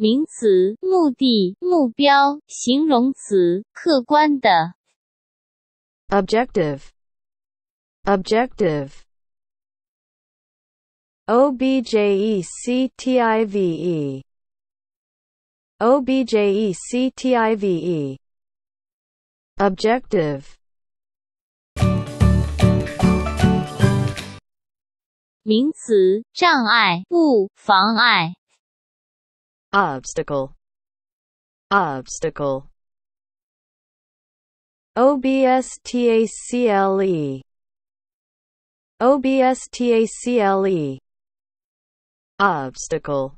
名词，目的、目标；形容词，客观的。objective, objective. objective, objective, objective. 名词，障碍物、妨碍。obstacle, obstacle. obstacle, obstacle, obstacle.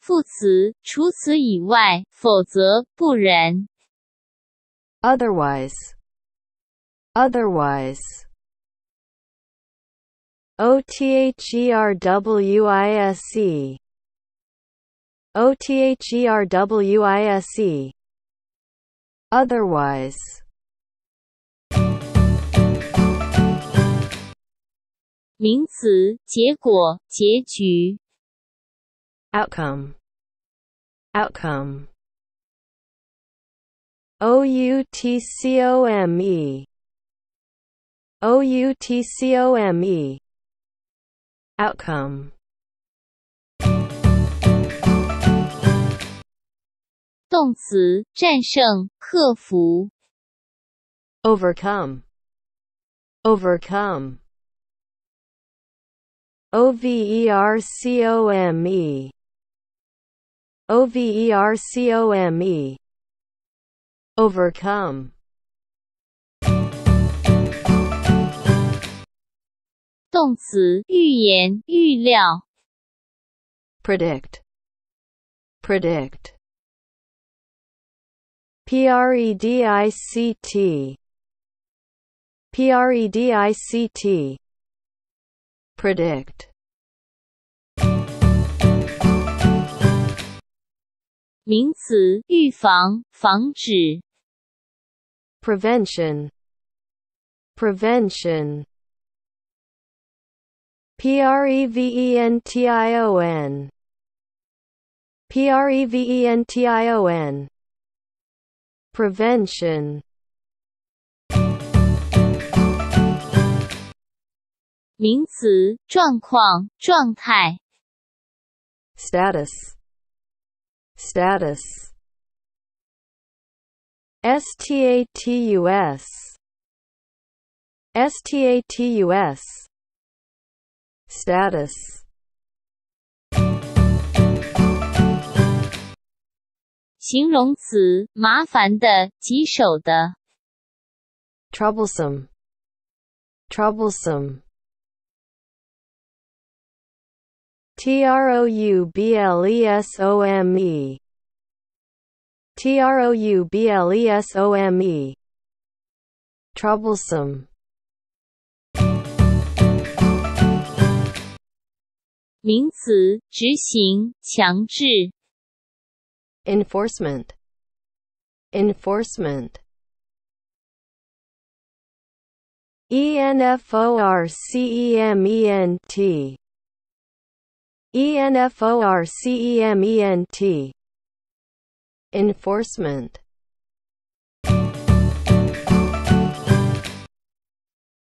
副词，除此以外，否则不然。 otherwise, otherwise. otherwise, otherwise, otherwise. 名词，结果、结局。 outcome, outcome. outcome, outcome, outcome. 动词，战胜、克服。 overcome, overcome. overcome, overcome, overcome. 动词，预言、预料。 predict, predict. predict, predict, predict. 名词，预防、防止。 prevention, prevention. PREVENTION PREVENTION Prevention. Status. Status. Status status status. 形容词，麻烦的、棘手的。 troublesome, troublesome. troublesome, troublesome, troublesome. 名词，执行、强制。 enforcement, enforcement. E enforcement, enforcement,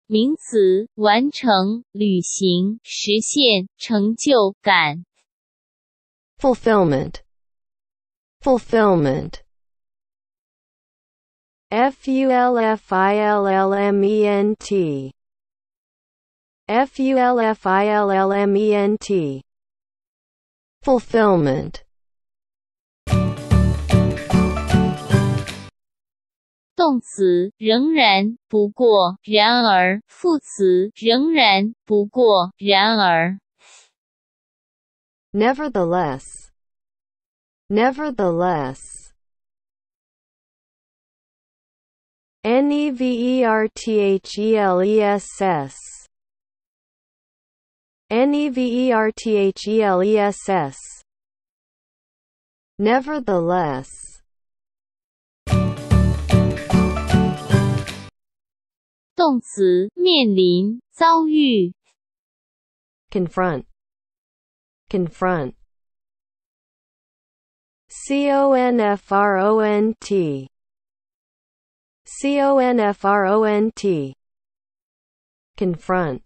名词，完成、履行、实现、成就感。 fulfillment, fulfillment. F-U-L-F-I-L-L-M-E-N-T. F-U-L-F-I-L-L-M-E-N-T. Fulfillment. 动词，仍然、不过、然而；副词，仍然、不过、然而。 Nevertheless. Nevertheless. N-E-V-E-R-T-H-E-L-E-S-S. N-E-V-E-R-T-H-E-L-E-S-S. Nevertheless. 动词面临遭遇 confront confront c o n f r o n t c o n f r o n t confront